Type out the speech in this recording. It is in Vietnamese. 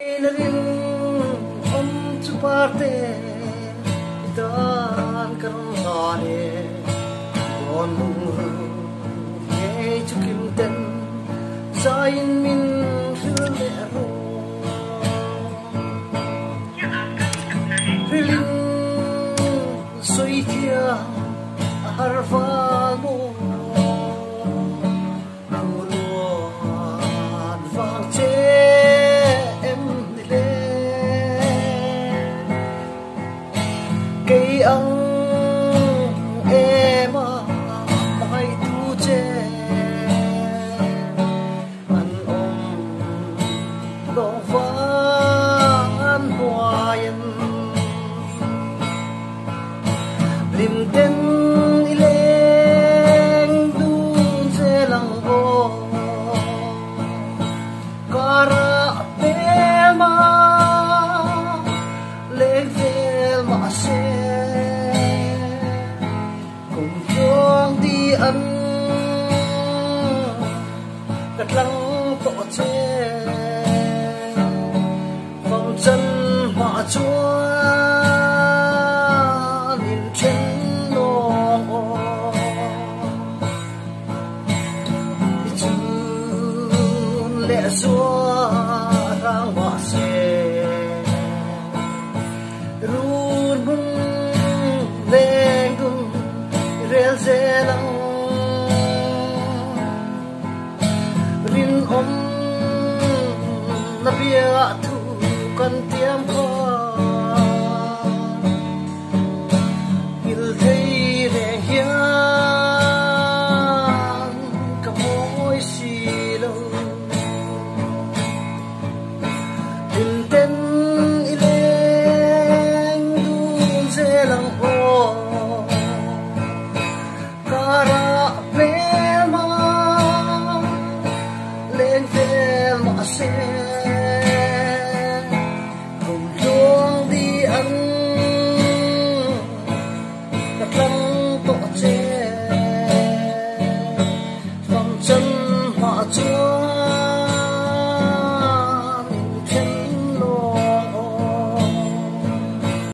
Ellerim omçu parte dan kanare onu geçkimden zayn min hırmero Rilim soykya harfa. Tia cây ông em ơi. Cùng đi ân. Đặt lăng tổ che vòng chân họa chúa nhìn trên nô. Chun lệ xua ra họa xe rel rin om na bia thu kan tiam kho